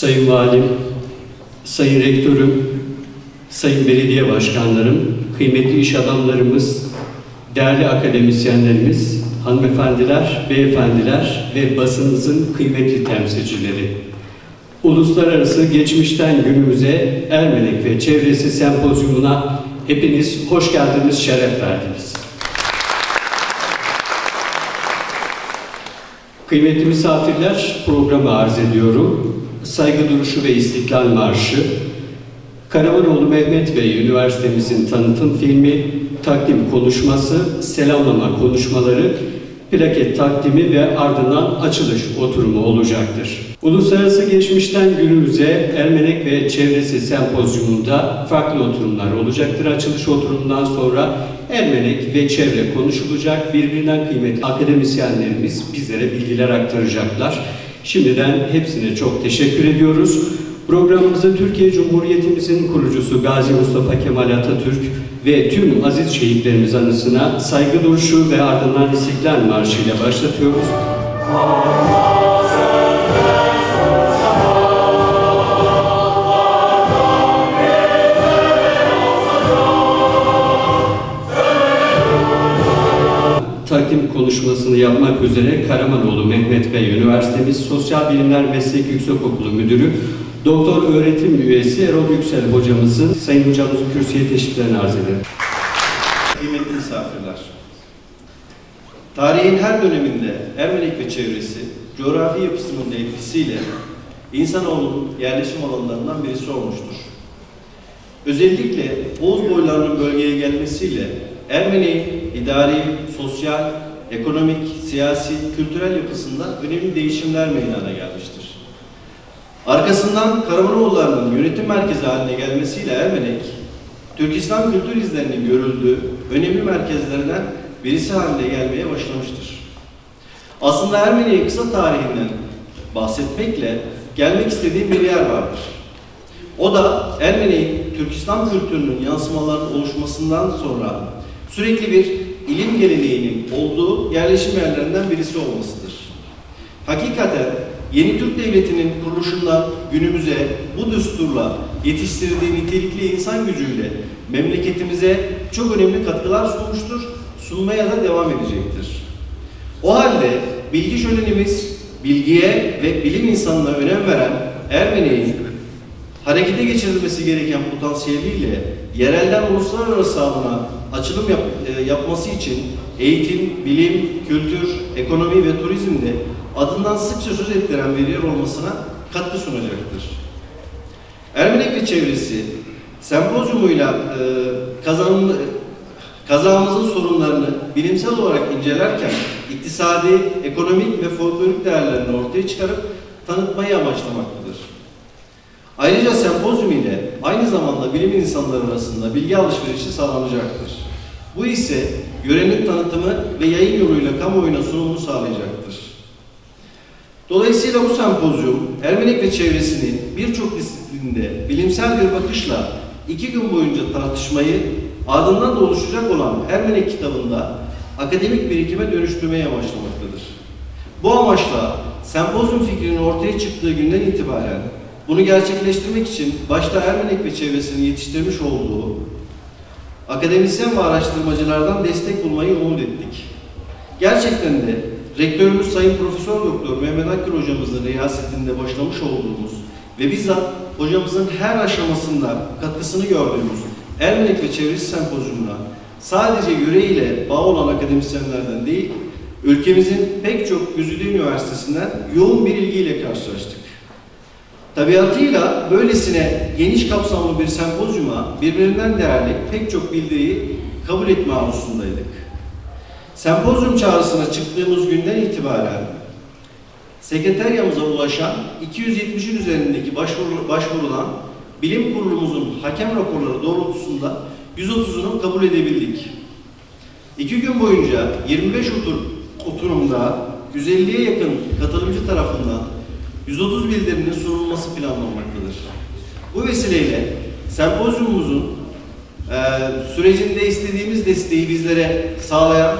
Sayın Valim, Sayın Rektörüm, Sayın Belediye Başkanlarım, kıymetli iş adamlarımız, değerli akademisyenlerimiz, hanımefendiler, beyefendiler ve basınımızın kıymetli temsilcileri. Uluslararası Geçmişten Günümüze Ermenek ve Çevresi Sempozyumuna hepiniz hoş geldiniz, şeref verdiniz. Kıymetli misafirler, programı arz ediyorum. Saygı duruşu ve İstiklal Marşı, Karavanoğlu Mehmet Bey Üniversitemizin tanıtım filmi, takdim konuşması, selamlama konuşmaları, plaket takdimi ve ardından açılış oturumu olacaktır. Uluslararası geçmişten günümüze Ermenek ve Çevresi Sempozyumunda farklı oturumlar olacaktır. Açılış oturumundan sonra Ermenek ve çevre konuşulacak. Birbirinden kıymetli akademisyenlerimiz bizlere bilgiler aktaracaklar. Şimdiden hepsine çok teşekkür ediyoruz. Programımızı Türkiye Cumhuriyetimizin kurucusu Gazi Mustafa Kemal Atatürk ve tüm aziz şehitlerimiz anısına saygı duruşu ve ardından İstiklal Marşı ile başlatıyoruz. takdim konuşmasını yapmak üzere Karamanoğlu Mehmet Bey Üniversitemiz Sosyal Bilimler Meslek Yüksekokulu Müdürü Doktor öğretim üyesi Erol Yüksel hocamızın Sayın hocamızın kürsüye teşriflerini arz ederim. Kıymetli misafirler, tarihin her döneminde Ermenek ve çevresi coğrafi yapısının etkisiyle insanoğlunun yerleşim alanlarından birisi olmuştur. Özellikle Oğuz boylarının bölgeye gelmesiyle Ermenek'in idari, sosyal, ekonomik, siyasi, kültürel yapısında önemli değişimler meydana gelmiştir. Arkasından Karamanoğulları'nın yönetim merkezi haline gelmesiyle Ermenek, Türk İslam kültür izlerinin görüldüğü önemli merkezlerden birisi haline gelmeye başlamıştır. Aslında Ermeniye kısa tarihinden bahsetmekle gelmek istediğim bir yer vardır. O da Ermeni'nin Türk İslam kültürünün yansımalarının oluşmasından sonra sürekli bir ilim geleneğinin olduğu yerleşim yerlerinden birisi olmasıdır. Hakikaten yeni Türk Devleti'nin kuruluşundan günümüze bu düsturla yetiştirdiği nitelikli insan gücüyle memleketimize çok önemli katkılar sunmuştur, sunmaya da devam edecektir. O halde bilgi şölenimiz, bilgiye ve bilim insanına önem veren Ermeni'nin harekete geçirilmesi gereken potansiyeliyle yerelden uluslararası alana açılım yap, e, yapması için eğitim, bilim, kültür, ekonomi ve turizmde adından sıkça söz ettiren bir yer olmasına katkı sunacaktır. Ermenek çevresi sempozyumuyla e, kazan, kazamızın sorunlarını bilimsel olarak incelerken iktisadi, ekonomik ve folklorik değerlerini ortaya çıkarıp tanıtmayı amaçlamaktadır. Ayrıca sempozyum ile aynı zamanda bilim insanları arasında bilgi alışverişi sağlanacaktır. Bu ise yörenin tanıtımı ve yayın yoluyla kamuoyuna sunumunu sağlayacaktır. Dolayısıyla bu sempozyum Ermenek ve çevresini birçok disiplinde bilimsel bir bakışla iki gün boyunca tartışmayı ardından da oluşacak olan Ermenek kitabında akademik birikime dönüştürmeye amaçlamaktadır. Bu amaçla sempozyum fikrinin ortaya çıktığı günden itibaren bunu gerçekleştirmek için başta Ermenek ve çevresinin yetiştirmiş olduğu akademisyen ve araştırmacılardan destek bulmayı umut ettik. Gerçekten de rektörümüz Sayın Profesör Doktor Mehmet Akgül hocamızın riyasetinde başlamış olduğumuz ve bizzat hocamızın her aşamasında katkısını gördüğümüz Ermenek ve Çevresi Sempozyumuna sadece yüreğiyle bağ olan akademisyenlerden değil, ülkemizin pek çok güzide üniversitesinden yoğun bir ilgiyle karşılaştık. Tabiatıyla böylesine geniş kapsamlı bir sempozyuma birbirinden değerli pek çok bildiriyi kabul etme arzusundaydık. Sempozyum çağrısına çıktığımız günden itibaren sekreteryamıza ulaşan 270'in üzerindeki başvuru, başvurulan bilim kurulumuzun hakem raporları doğrultusunda 130'unu kabul edebildik. İki gün boyunca 25 otur, oturumda 150'ye yakın katılımcı tarafından 130 bildirinin sunulması planlanmaktadır. Bu vesileyle sempozyumumuzun e, sürecinde istediğimiz desteği bizlere sağlayan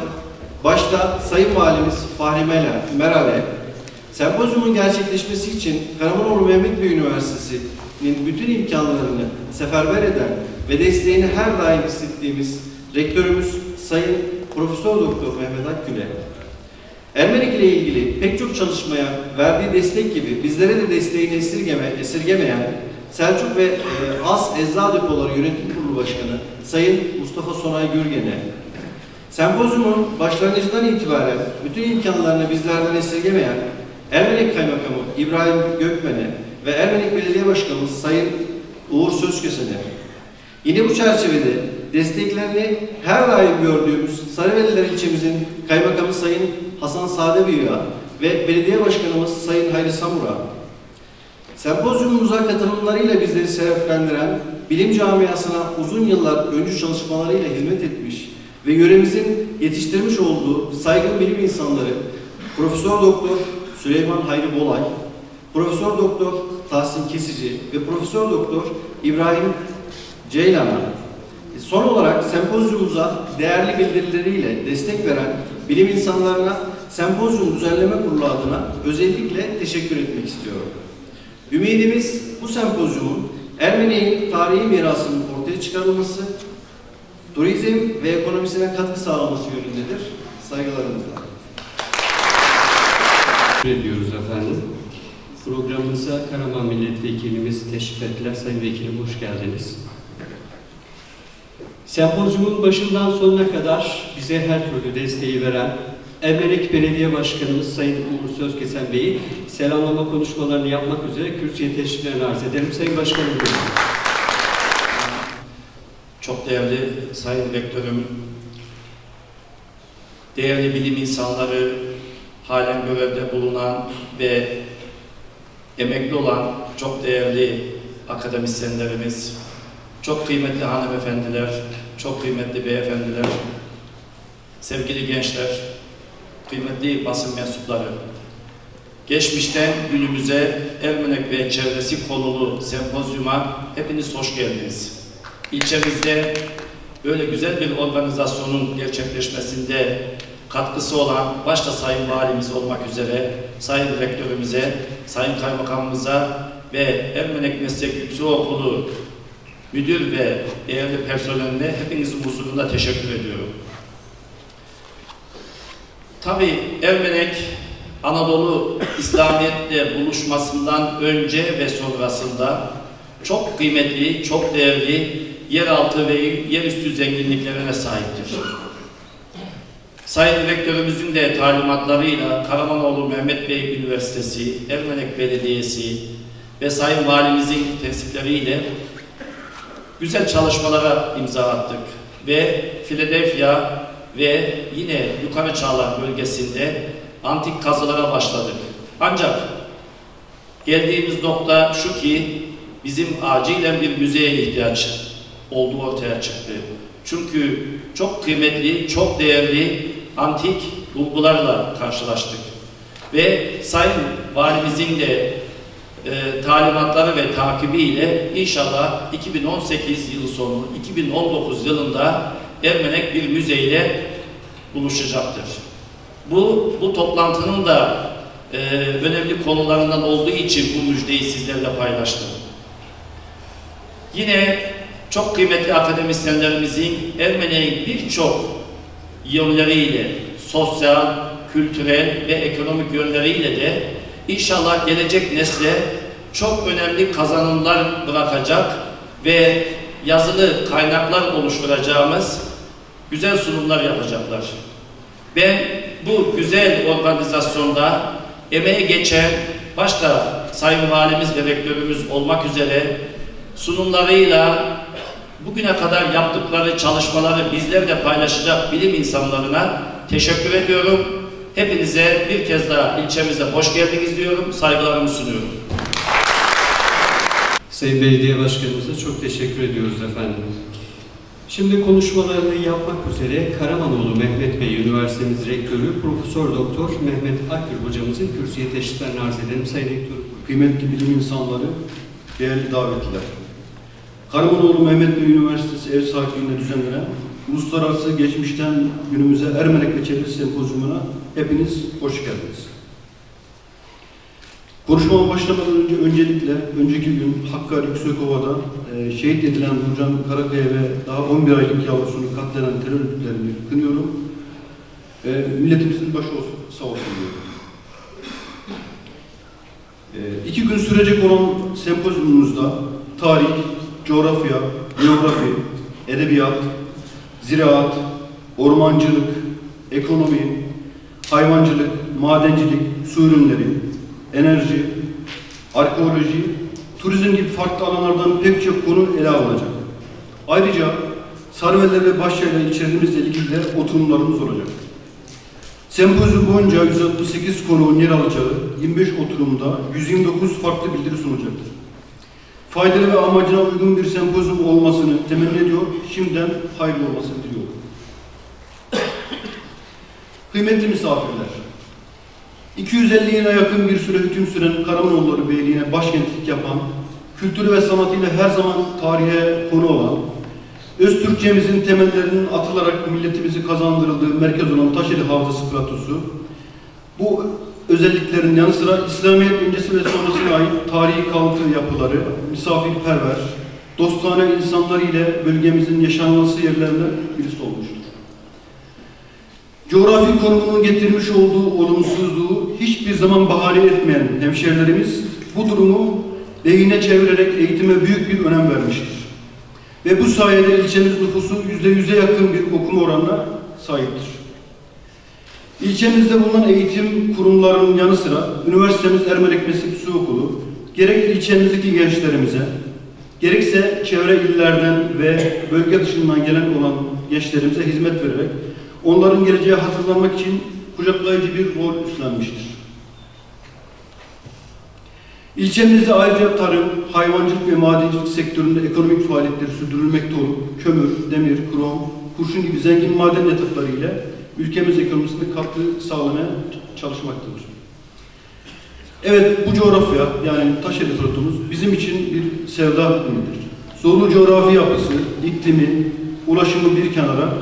başta Sayın Valimiz Fahri Meral'e, Sempozyumun gerçekleşmesi için Karamanoğlu Mehmet Bey Üniversitesi'nin bütün imkanlarını seferber eden ve desteğini her daim hissettiğimiz rektörümüz Sayın Profesör Doktor Mehmet Akgül'e, Ermenik ile ilgili pek çok çalışmaya verdiği destek gibi bizlere de desteğini esirgeme, esirgemeyen Selçuk ve e, As Ecza Depoları Yönetim Kurulu Başkanı Sayın Mustafa Sonay Gürgen'e, sempozyumun başlangıcından itibaren bütün imkanlarını bizlerden esirgemeyen Ermenik Kaymakamı İbrahim Gökmen'e ve Ermenik Belediye Başkanımız Sayın Uğur Sözkesen'e, yine bu çerçevede desteklerini her daim gördüğümüz Sarıveliler ilçemizin Kaymakamı Sayın Hasan Sadebüy'a ve Belediye Başkanımız Sayın Hayri Samur'a, sempozyumumuza katılımlarıyla bizleri şereflendiren, bilim camiasına uzun yıllar öncü çalışmalarıyla hizmet etmiş ve yöremizin yetiştirmiş olduğu saygın bilim insanları Profesör Doktor Süleyman Hayri Bolay, Profesör Doktor Tahsin Kesici ve Profesör Doktor İbrahim Ceylan'a son olarak sempozyumumuza değerli bildirileriyle destek veren bilim insanlarına sempozyum düzenleme kurulu adına özellikle teşekkür etmek istiyorum. Ümidimiz bu sempozyumun Ermeni'nin tarihi mirasının ortaya çıkarılması, turizm ve ekonomisine katkı sağlaması yönündedir. Saygılarımızla. Teşekkür ediyoruz efendim. Programımıza Karaman Milletvekilimiz teşrif ettiler. Sayın Vekilim hoş geldiniz. Sempozyumun başından sonuna kadar bize her türlü desteği veren Ermenek Belediye Başkanımız Sayın Uğur Sözkesen Bey'i selamlama konuşmalarını yapmak üzere kürsüye teşriflerini arz ederim. Sayın Başkanım buyurun. Çok değerli Sayın Rektörüm, değerli bilim insanları, halen görevde bulunan ve emekli olan çok değerli akademisyenlerimiz, çok kıymetli hanımefendiler, çok kıymetli beyefendiler, sevgili gençler, kıymetli basın mensupları, geçmişten günümüze Ermenek ve çevresi konulu sempozyuma hepiniz hoş geldiniz. İlçemizde böyle güzel bir organizasyonun gerçekleşmesinde katkısı olan başta Sayın Valimiz olmak üzere Sayın Rektörümüze, Sayın Kaymakamımıza ve Ermenek Meslek Yüksek Okulu müdür ve değerli personeline hepinizin huzurunda teşekkür ediyorum. Tabi Ermenek Anadolu İslamiyet'le buluşmasından önce ve sonrasında çok kıymetli, çok değerli yeraltı ve yerüstü zenginliklerine sahiptir. Sayın Rektörümüzün de talimatlarıyla Karamanoğlu Mehmet Bey Üniversitesi, Ermenek Belediyesi ve Sayın Valimizin tesisleriyle güzel çalışmalara imza attık ve Philadelphia ve yine Yukarı Çağlar bölgesinde antik kazılara başladık. Ancak geldiğimiz nokta şu ki bizim acilen bir müzeye ihtiyaç olduğu ortaya çıktı. Çünkü çok kıymetli, çok değerli antik bulgularla karşılaştık. Ve Sayın Valimizin de e, talimatları ve takibiyle inşallah 2018 yılı sonu, 2019 yılında Ermenek bir müzeyle buluşacaktır. Bu, bu toplantının da e, önemli konularından olduğu için bu müjdeyi sizlerle paylaştım. Yine çok kıymetli akademisyenlerimizin Ermeni'nin birçok yönleriyle, sosyal, kültürel ve ekonomik yönleriyle de inşallah gelecek nesle çok önemli kazanımlar bırakacak ve yazılı kaynaklar oluşturacağımız güzel sunumlar yapacaklar. Ben bu güzel organizasyonda emeğe geçen başta Sayın Valimiz ve Rektörümüz olmak üzere sunumlarıyla bugüne kadar yaptıkları çalışmaları bizlerle paylaşacak bilim insanlarına teşekkür ediyorum. Hepinize bir kez daha ilçemize hoş geldiniz diyorum. Saygılarımı sunuyorum. Sayın Belediye Başkanımıza çok teşekkür ediyoruz efendim. Şimdi konuşmalarını yapmak üzere Karamanoğlu Mehmet Bey Üniversitemiz Rektörü Profesör Doktor Mehmet Akgül hocamızın kürsüye teşriflerini arz edelim. Sayın Rektör. Kıymetli bilim insanları, değerli davetliler. Karamanoğlu Mehmet Bey Üniversitesi ev sahipliğinde düzenlenen Uluslararası Geçmişten Günümüze Ermenek ve Çevresi Sempozyumuna hepiniz hoş geldiniz. Konuşmama başlamadan önce öncelikle önceki gün Hakkari Yüksekova'da e, şehit edilen Nurcan Karakaya ve daha 11 aylık yavrusunu katleden terör örgütlerini kınıyorum. E, milletimizin başı olsun, sağ olsun diyorum. E, iki gün sürecek olan sempozyumumuzda tarih, coğrafya, geografi, edebiyat, ziraat, ormancılık, ekonomi, hayvancılık, madencilik, su ürünleri, enerji, arkeoloji, turizm gibi farklı alanlardan pek çok konu ele alınacak. Ayrıca Sarıveller ve Başyayla ilçelerimizle ilgili de oturumlarımız olacak. Sempozyum boyunca 168 konuğun yer alacağı 25 oturumda 129 farklı bildiri sunacaktır. Faydalı ve amacına uygun bir sempozyum olmasını temenni ediyor, şimdiden hayırlı olmasını diliyorum. Kıymetli misafirler, 250 yıla yakın bir süre hüküm süren Karamanoğulları Beyliği'ne başkentlik yapan, kültürü ve sanatıyla her zaman tarihe konu olan, Öz Türkçemizin temellerinin atılarak milletimizi kazandırıldığı merkez olan Taşeli Havzası Platosu, bu özelliklerin yanı sıra İslamiyet öncesi ve sonrasına ait tarihi kalıntı yapıları, misafirperver, dostane insanlar ile bölgemizin yaşanması yerlerinden birisi olmuştur. Coğrafi konumunun getirmiş olduğu olumsuzluğu hiçbir zaman bahane etmeyen hemşehrilerimiz bu durumu lehine çevirerek eğitime büyük bir önem vermiştir. Ve bu sayede ilçemiz nüfusu yüzde yüze yakın bir okuma oranına sahiptir. İlçemizde bulunan eğitim kurumlarının yanı sıra üniversitemiz Ermenek Meslek Su Okulu gerek ilçemizdeki gençlerimize gerekse çevre illerden ve bölge dışından gelen olan gençlerimize hizmet vererek onların geleceği hatırlamak için kucaklayıcı bir rol üstlenmiştir. İlçemizde ayrıca tarım, hayvancılık ve madencilik sektöründe ekonomik faaliyetleri sürdürülmekte olup kömür, demir, krom, kurşun gibi zengin maden yatakları ile ülkemiz ekonomisine katkı sağlamaya çalışmaktadır. Evet, bu coğrafya yani Taşeli Trotumuz bizim için bir sevda hükmüdür. Zorlu coğrafi yapısı, iklimi, ulaşımı bir kenara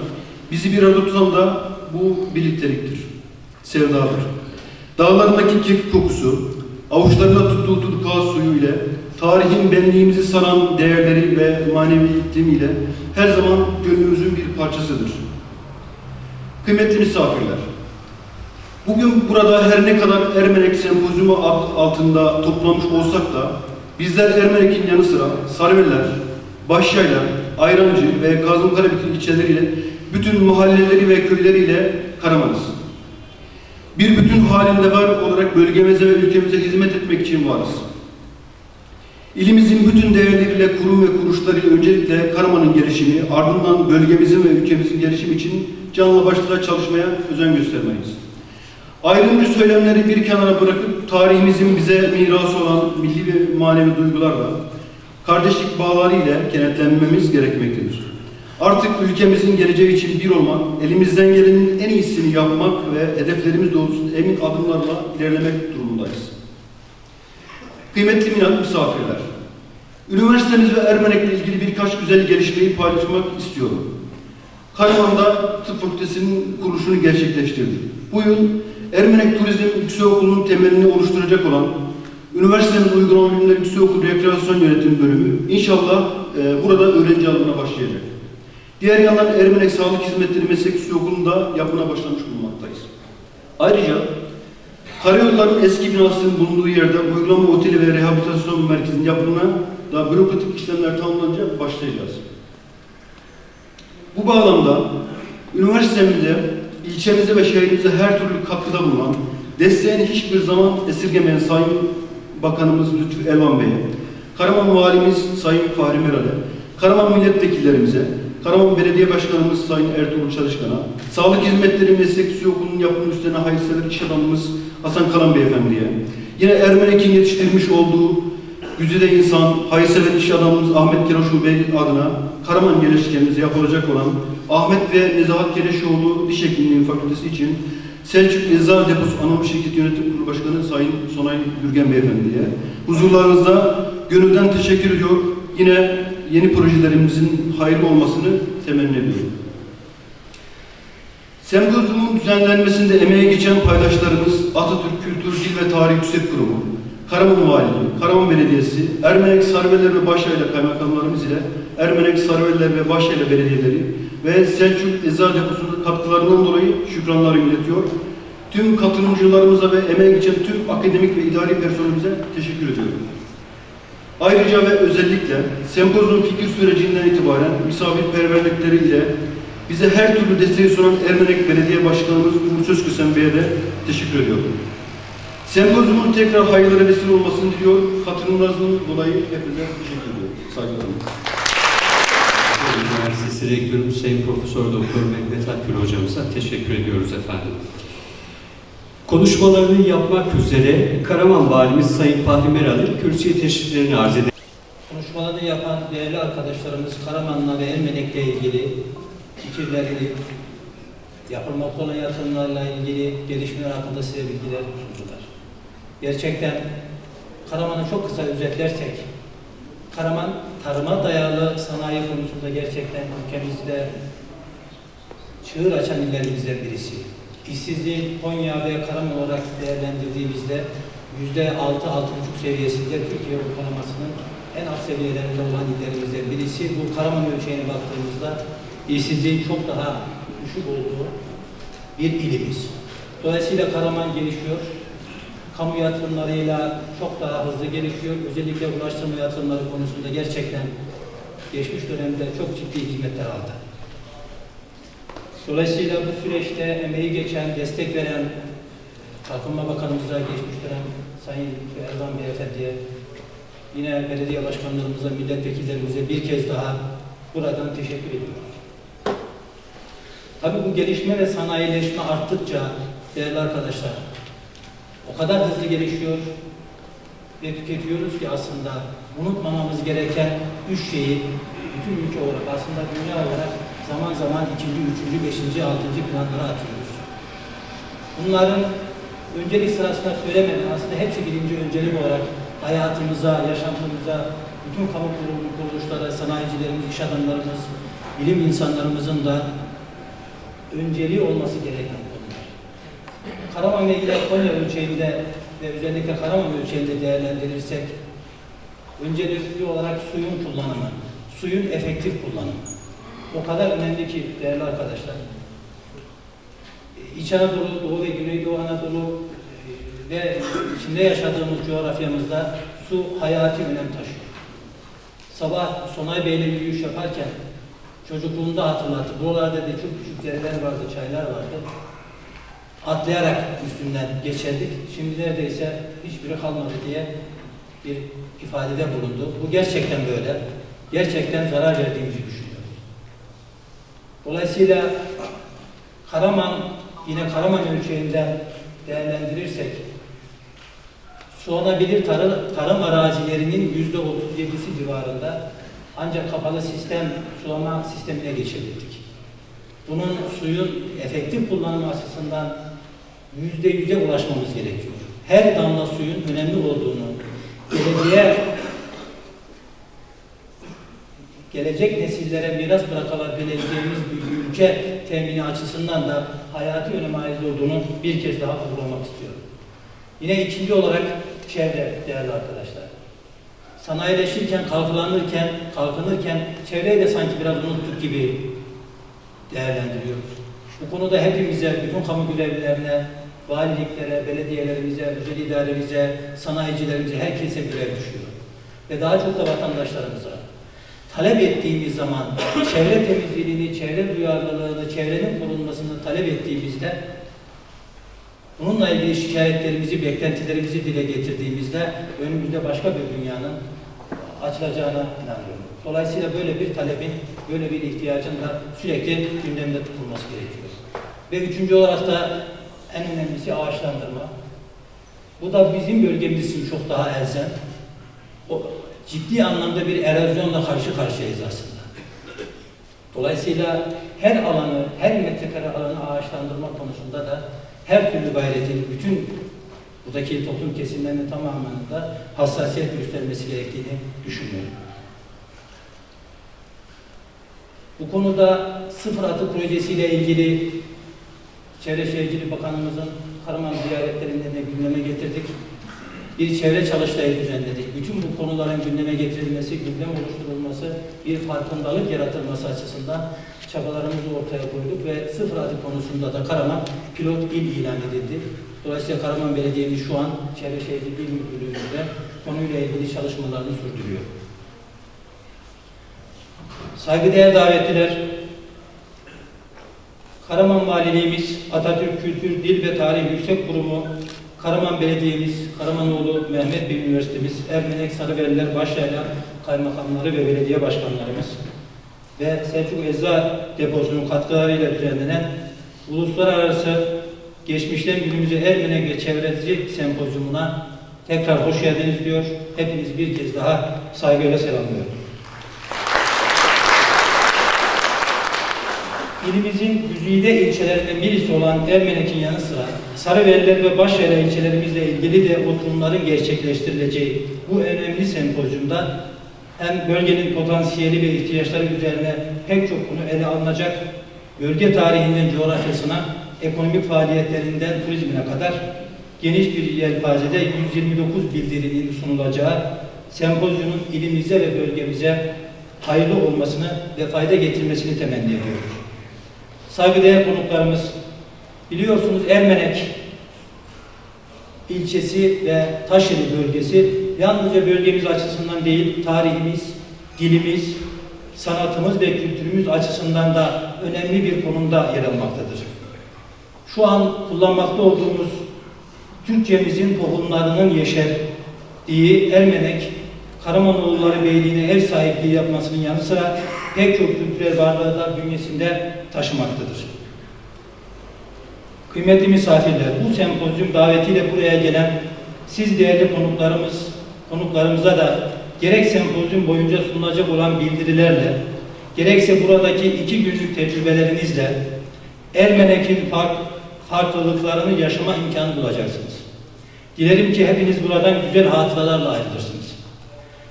bizi bir arada tutan da bu birlikteliktir, sevdadır. Dağlarındaki kekik kokusu, avuçlarında tuttuğu turkuaz suyu ile, tarihin benliğimizi saran değerleri ve manevi iklimiyle her zaman gönlümüzün bir parçasıdır. Kıymetli misafirler, bugün burada her ne kadar Ermenek sempozyumu altında toplanmış olsak da bizler Ermenek'in yanı sıra Sarıveller, Başyaylar, Ayrancı ve Kazım Karabük'ün ilçeleriyle bütün mahalleleri ve köyleriyle Karamanız. Bir bütün halinde var olarak bölgemize ve ülkemize hizmet etmek için varız. İlimizin bütün değerleriyle, kurum ve kuruluşlarıyla öncelikle Karaman'ın gelişimi, ardından bölgemizin ve ülkemizin gelişimi için canlı başlığa çalışmaya özen göstermeliyiz. Ayrımcı söylemleri bir kenara bırakıp tarihimizin bize mirası olan milli ve manevi duygularla, kardeşlik bağları ile kenetlenmemiz gerekmektedir. Artık ülkemizin geleceği için bir olmak, elimizden gelenin en iyisini yapmak ve hedeflerimiz doğrultusunda emin adımlarla ilerlemek durumundayız. Kıymetli minat misafirler, üniversitemiz ve Ermenek'le ilgili birkaç güzel gelişmeyi paylaşmak istiyorum. Karaman'da tıp fakültesinin kuruluşunu gerçekleştirdik. Bu yıl Ermenek Turizm Yüksekokulu'nun temelini oluşturacak olan Üniversitenin Uygulama Bilimleri Yüksekokulu Rekreasyon Yönetimi Bölümü inşallah e, burada öğrenci alımına başlayacak. Diğer yandan Ermenek Sağlık Hizmetleri Meslek Yüksekokulu'nda yapına başlamış bulunmaktayız. Ayrıca Karayolların eski binasının bulunduğu yerde uygulama oteli ve rehabilitasyon merkezinin yapımına da bürokratik işlemler tamamlanınca başlayacağız. Bu bağlamda üniversitemizde, ilçemize ve şehrimize her türlü katkıda bulunan, desteğini hiçbir zaman esirgemeyen Sayın Bakanımız Lütfü Elvan Bey'e, Karaman Valimiz Sayın Fahri Meral'e, Karaman milletvekillerimize, Karaman Belediye Başkanımız Sayın Ertuğrul Çalışkan'a, Sağlık Hizmetleri Meslek Okulunun yapımı üstlerine hayırsever iş adamımız Hasan Kalan Beyefendi'ye, yine Ermenek'in yetiştirmiş olduğu güzide insan, hayırsever iş adamımız Ahmet Kereşoğlu Bey adına Karaman Gelişkenimize yapılacak olan Ahmet ve Nezahat Kereşoğlu Diş Hekimliği Fakültesi için Selçuk Eczane Deposu Anonim Şirket Yönetim Kurulu Başkanı Sayın Sonay Gürgen Beyefendi'ye huzurlarınızda gönülden teşekkür ediyor. Yine yeni projelerimizin hayırlı olmasını temenni ediyorum. Sempozyumun düzenlenmesinde emeğe geçen paydaşlarımız Atatürk Kültür, Dil ve Tarih Yüksek Kurumu, Karaman Valiliği, Karaman Belediyesi, Ermenek Sarıveller ve Başyayla kaymakamlarımız ile Ermenek Sarıveller ve Başyayla belediyeleri ve Selçuk Eza Deposu'nun katkılarından dolayı şükranlarımı iletiyor. Tüm katılımcılarımıza ve emeği geçen tüm akademik ve idari personelimize teşekkür ediyorum. Ayrıca ve özellikle sempozyum fikir sürecinden itibaren misafirperverlikleri ile bize her türlü desteği sunan Ermenek Belediye Başkanımız Umut Sözküsen Bey'e de teşekkür ediyorum. Sempozyumun tekrar hayırlara vesile olmasını diliyor. Katılımlarınızın dolayı hepinize teşekkür ediyorum. Saygılarımla. Üniversitesi Rektörümüz Sayın Profesör Doktor Mehmet Akgül hocamıza teşekkür ediyoruz efendim. Konuşmalarını yapmak üzere Karaman Valimiz Sayın Fahri Meral'in kürsüye teşriflerini arz eder. Konuşmalarını yapan değerli arkadaşlarımız Karaman'la ve Ermenek'le ilgili fikirlerini, yapılmakta olan yatırımlarla ilgili gelişmeler hakkında size bilgiler sundular. Gerçekten Karaman'ı çok kısa özetlersek, Karaman tarıma dayalı sanayi konusunda gerçekten ülkemizde çığır açan illerimizden birisi. İşsizliği Konya ve Karaman olarak değerlendirdiğimizde yüzde altı, altı buçuk seviyesinde Türkiye ortalamasının en alt seviyelerinde olan illerimizden birisi. Bu Karaman ölçeğine baktığımızda işsizliğin çok daha düşük olduğu bir ilimiz. Dolayısıyla Karaman gelişiyor. Kamu yatırımlarıyla çok daha hızlı gelişiyor. Özellikle ulaştırma yatırımları konusunda gerçekten geçmiş dönemde çok ciddi hizmetler aldı. Dolayısıyla bu süreçte emeği geçen, destek veren Kalkınma Bakanımıza geçmiş dönem Sayın Erdoğan Beyefendi'ye yine belediye başkanlarımıza, milletvekillerimize bir kez daha buradan teşekkür ediyoruz. Tabii bu gelişme ve sanayileşme arttıkça değerli arkadaşlar o kadar hızlı gelişiyor ve tüketiyoruz ki aslında unutmamamız gereken üç şeyi bütün ülke olarak aslında dünya olarak zaman zaman ikinci, üçüncü, beşinci, altıncı planlara atıyoruz. Bunların öncelik sırasında söylemeden aslında hepsi birinci öncelik olarak hayatımıza, yaşantımıza, bütün kamu kurum- kuruluşlara, sanayicilerimiz, iş adamlarımız, bilim insanlarımızın da önceliği olması gereken konular. Karaman ve İler Konya ölçeğinde ve özellikle Karaman ölçeğinde değerlendirirsek öncelikli olarak suyun kullanımı, suyun efektif kullanımı. O kadar önemli ki değerli arkadaşlar. İç Anadolu, Doğu ve Güneydoğu Anadolu e, ve içinde yaşadığımız coğrafyamızda su hayati önem taşıyor. Sabah Sonay Bey'le yürüyüş yaparken çocukluğunda hatırlattı. Buralarda da çok küçük dereler vardı, çaylar vardı. Atlayarak üstünden geçerdik. Şimdi neredeyse hiçbiri kalmadı diye bir ifadede bulundu. Bu gerçekten böyle. Gerçekten zarar düşünüyoruz. Dolayısıyla Karaman, yine Karaman ölçeğinden değerlendirirsek sulanabilir tarım, tarım arazilerinin yüzde 37'si civarında ancak kapalı sistem sulama sistemine geçebildik. Bunun suyun efektif kullanımı açısından yüzde yüze ulaşmamız gerekiyor. Her damla suyun önemli olduğunu, geleceğe gelecek nesillere miras bırakabileceğimiz bir ülke temini açısından da hayati öneme ait olduğunu bir kez daha vurgulamak istiyorum. Yine ikinci olarak çevre değerli arkadaşlar. Sanayileşirken, kalkınırken, kalkınırken çevreyi de sanki biraz unuttuk gibi değerlendiriyoruz. Bu konuda hepimize, bütün kamu görevlilerine, valiliklere, belediyelerimize, özel idarelerimize, sanayicilerimize, herkese görev düşüyor. Ve daha çok da vatandaşlarımıza talep ettiğimiz zaman çevre temizliğini, çevre duyarlılığını, çevrenin korunmasını talep ettiğimizde bununla ilgili şikayetlerimizi, beklentilerimizi dile getirdiğimizde önümüzde başka bir dünyanın açılacağına inanıyorum. Dolayısıyla böyle bir talebin, böyle bir ihtiyacın da sürekli gündemde tutulması gerekiyor. Ve üçüncü olarak da en önemlisi ağaçlandırma. Bu da bizim bölgemiz için çok daha elzem. O ciddi anlamda bir erozyonla karşı karşıyayız aslında. Dolayısıyla her alanı, her metrekare alanı ağaçlandırma konusunda da her türlü gayretin bütün buradaki toplum kesimlerinin tamamının da hassasiyet göstermesi gerektiğini düşünüyorum. Bu konuda sıfır atık projesiyle ilgili Çevre Şehircilik Bakanımızın Karaman ziyaretlerinde de gündeme getirdik. Bir çevre çalıştayı düzenledik. Bütün bu konuların gündeme getirilmesi, gündem oluşturulması, bir farkındalık yaratılması açısından çabalarımızı ortaya koyduk ve sıfır atık konusunda da Karaman pilot il ilan edildi. Dolayısıyla Karaman Belediye'miz şu an Çevre Şehircilik İl Müdürlüğü'nde konuyla ilgili çalışmalarını sürdürüyor. Saygıdeğer davetliler, Karaman Valiliğimiz, Atatürk Kültür, Dil ve Tarih Yüksek Kurumu, Karaman Belediye'miz, Karamanoğlu Mehmet Bey Üniversitemiz, Ermenek Sarıveriler Başyaylar Kaymakamları ve Belediye Başkanlarımız ve Selçuk Ecza Deposu'nun katkılarıyla düzenlenen Uluslararası Geçmişten Günümüze Ermenek ve Çevreci Sempozyumuna tekrar hoş geldiniz diyor. Hepiniz bir kez daha saygıyla selamlıyorum. İlimizin güzide ilçelerinden birisi olan Ermenek'in yanı sıra Sarıveriler ve Başyayla ilçelerimizle ilgili de oturumların gerçekleştirileceği bu önemli sempozyumda hem bölgenin potansiyeli ve ihtiyaçları üzerine pek çok konu ele alınacak, bölge tarihinden coğrafyasına, ekonomik faaliyetlerinden turizmine kadar geniş bir yelpazede 129 bildirinin sunulacağı sempozyumun ilimize ve bölgemize hayırlı olmasını ve fayda getirmesini temenni ediyoruz. Saygıdeğer konuklarımız, biliyorsunuz Ermenek ilçesi ve Taşeli bölgesi yalnızca bölgemiz açısından değil, tarihimiz, dilimiz, sanatımız ve kültürümüz açısından da önemli bir konumda yer almaktadır. Şu an kullanmakta olduğumuz Türkçemizin tohumlarının yeşerdiği Ermenek, Karamanoğulları Beyliği'ne ev sahipliği yapmasının yanı sıra pek çok kültürel varlığı bünyesinde taşımaktadır. Kıymetli misafirler, bu sempozyum davetiyle buraya gelen siz değerli konuklarımız, konuklarımıza da gerek sempozyum boyunca sunulacak olan bildirilerle, gerekse buradaki iki günlük tecrübelerinizle Ermenek'in fark, farklılıklarını yaşama imkanı bulacaksınız. Dilerim ki hepiniz buradan güzel hatıralarla ayrılırsınız.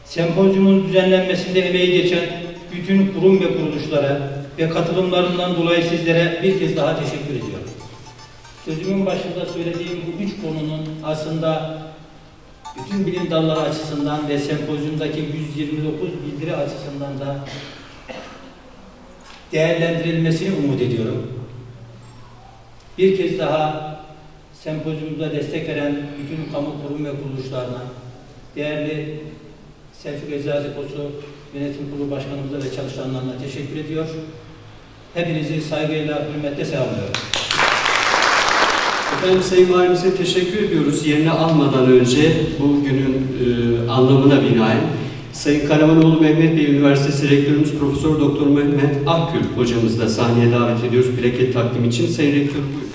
Sempozyumun düzenlenmesinde emeği geçen bütün kurum ve kuruluşlara ve katılımlarından dolayı sizlere bir kez daha teşekkür ediyorum. Sözümün başında söylediğim bu üç konunun aslında bütün bilim dalları açısından ve sempozyumdaki 129 bildiri açısından da değerlendirilmesini umut ediyorum. Bir kez daha sempozyumda destek veren bütün kamu kurum ve kuruluşlarına, değerli Selçuk Eczacı Deposu Yönetim Kurulu Başkanımıza ve çalışanlarına teşekkür ediyor. Hepinizi saygıyla, hürmetle selamlıyorum. Efendim Sayın Valimize teşekkür ediyoruz. Yerine almadan önce bu günün e, anlamına binaen Sayın Karamanoğlu Mehmet Bey Üniversitesi Rektörümüz Profesör Doktor Mehmet Akgül hocamızı da sahneye davet ediyoruz plaket takdim için. Sayın Rektör buyurun.